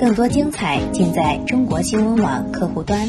更多精彩尽在中国新闻网客户端。